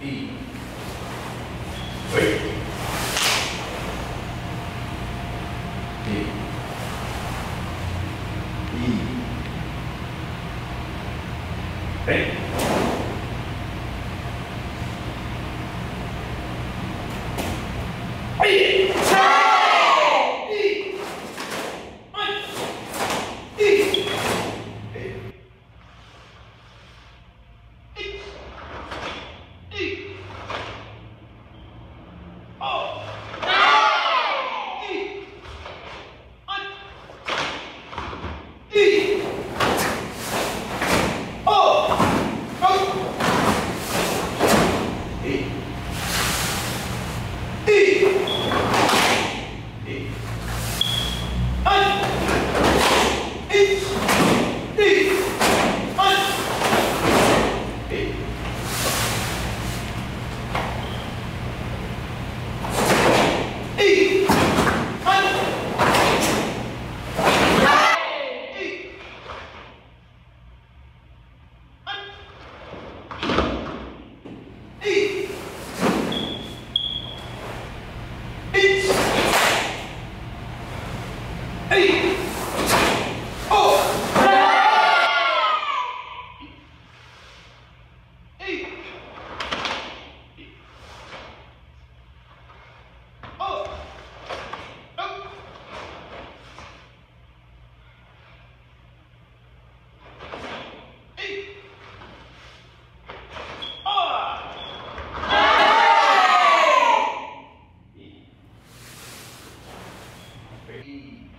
B はい。B E はい。He